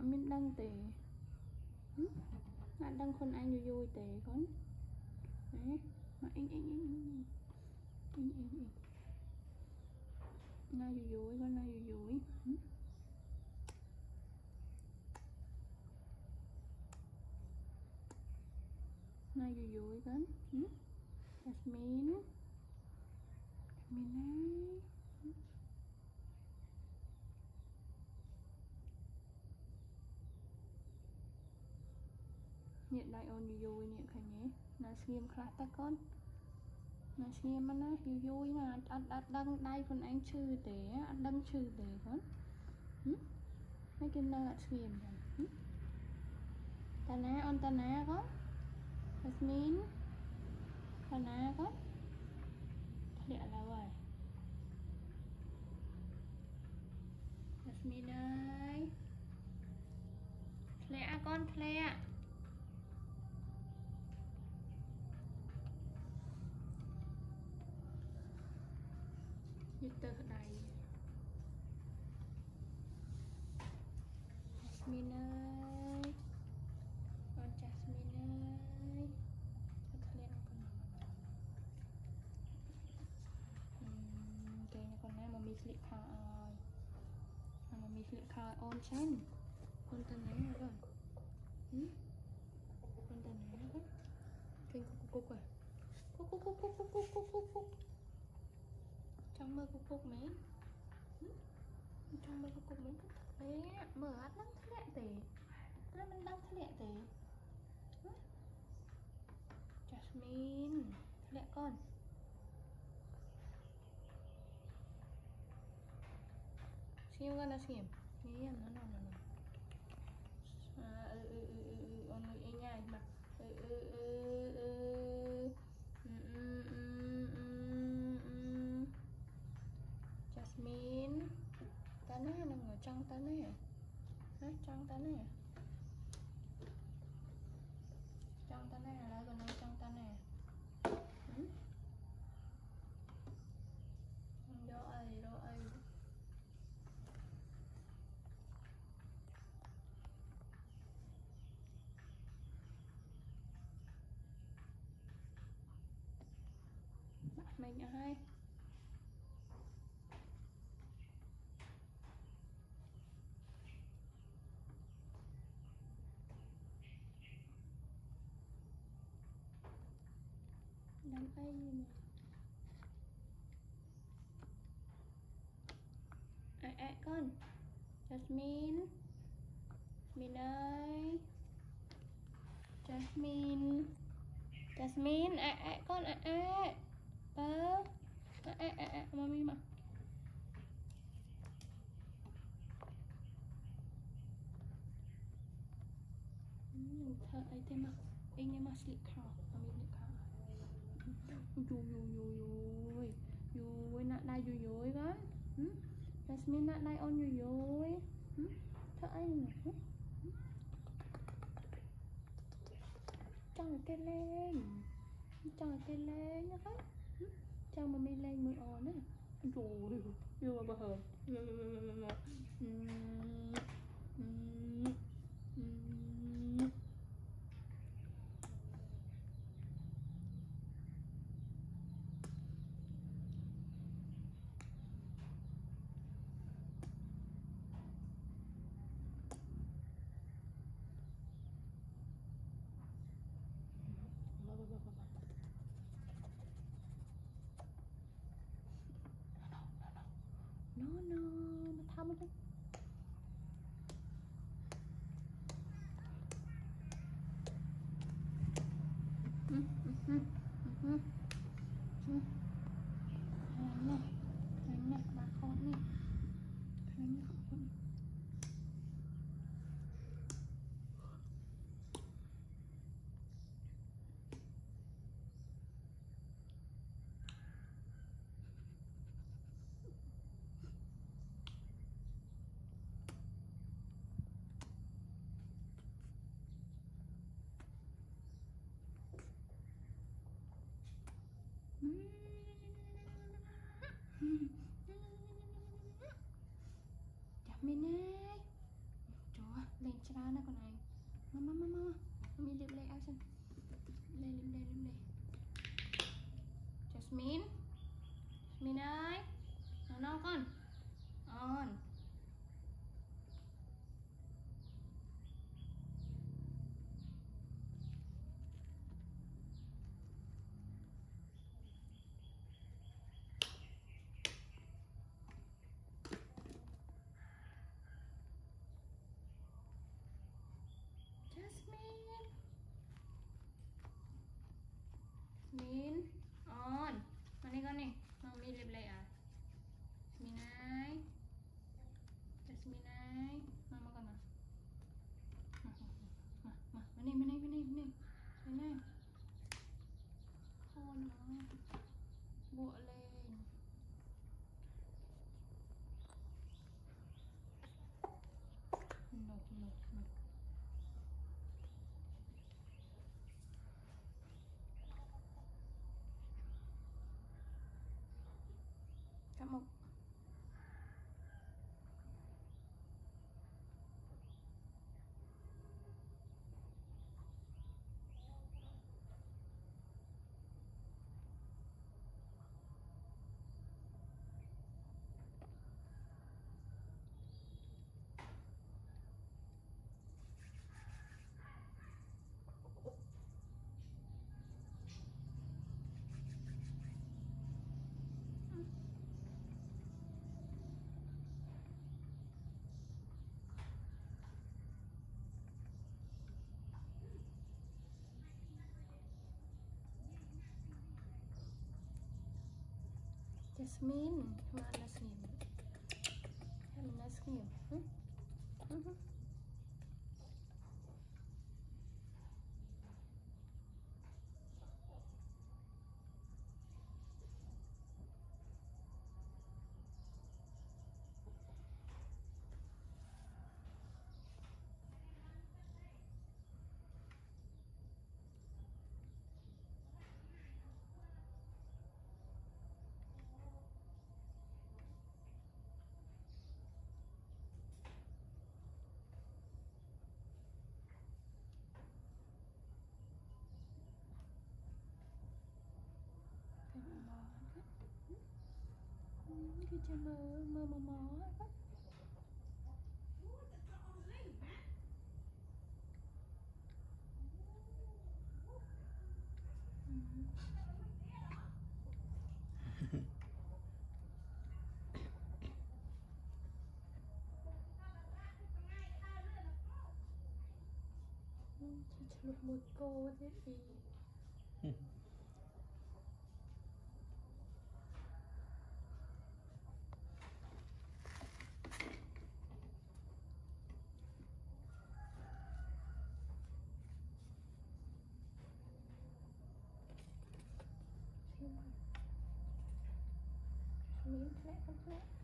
អត់មានដឹងទេហឹមអត់ដឹងខ្លួនឯងយូរយូរទេកូនហ៎មកអ៊ីងអ៊ីងអ៊ីងអ៊ីងអ៊ីងអ៊ីងអ៊ីងណាយូរយូរកូនណាយូរយូរហឹមណាយូរយូរកូនហឹម Jasmine Jasmine ណា នេះដៃអូនយូរយូរនេះឃើញទេណាស្ងៀមខ្លះតើកូនណាស្ងៀមណាយូរយូរណាអត់អត់អត់ដឹងដៃខ្លួនឯងឈឺទេអត់ដឹងឈឺទេកូនហឹមហើយគេនៅអត់ស្ងៀមចឹងហឹមតាណាអូនតាណាកូន Jasmine តាណាកូនធ្លាក់ឡើយហើយ Jasmine អើយធ្លាក់អាកូនធ្លាក់ như từ này Jasmine. Ơi con Jasmine. Ơi cho thật lên con này cái này con này mà mình sẽ khai mà mình sẽ khai ôm chân con tên này rồi con con tên này rồi kênh cô cô cô cô cô cô cô cô cô cô cô cô berkuku mấy trong berkuku mấy cứ thật bé mở hát lắm thế lẹ tỉ rất mình đau thế lẹ tỉ ừ. Jasmine thế lẹ con. Senyum kan, senyum. Iya, no, no, no, no. Uh, uh, uh. in tanah nằm ở trong nè, hả? Trong tanah à? trong tanah là gần đây trong tanah à? do ai do ai? Mình ở hai? ไอ้ไอ้ก่อนจัสมินมินเอ้ยจัสมินจัสมินไอ้ไอ้ก่อนไอ้ไอ้เออไอแอ้ไอ้มามีมาเธอไอเทมอะเอ็งยังมาสลิกคราวมามีสลิกครา យូយូយូយូយយូយណាក់ដៃយូយូយបានតែស្មានណាក់ដៃអូនយូយូយធ្វើអីណាចង់គេលេងចង់គេលេងណាចង់មកមីលេងមួយអូនណាយូយូមកបើហើម មីនឯងចូលលេងច្រើនណាកូនឯងមកមកមកមកមីលាបលេងឲ្យសិនលេងលេងលេងលេង Jasmine Jasmine ơi nó non con on My name Jasmine, come on, let's. Hmm? Mhm. เ cái chân mơ mơ mơ mơ Chị chụp một cô thế thì it complete?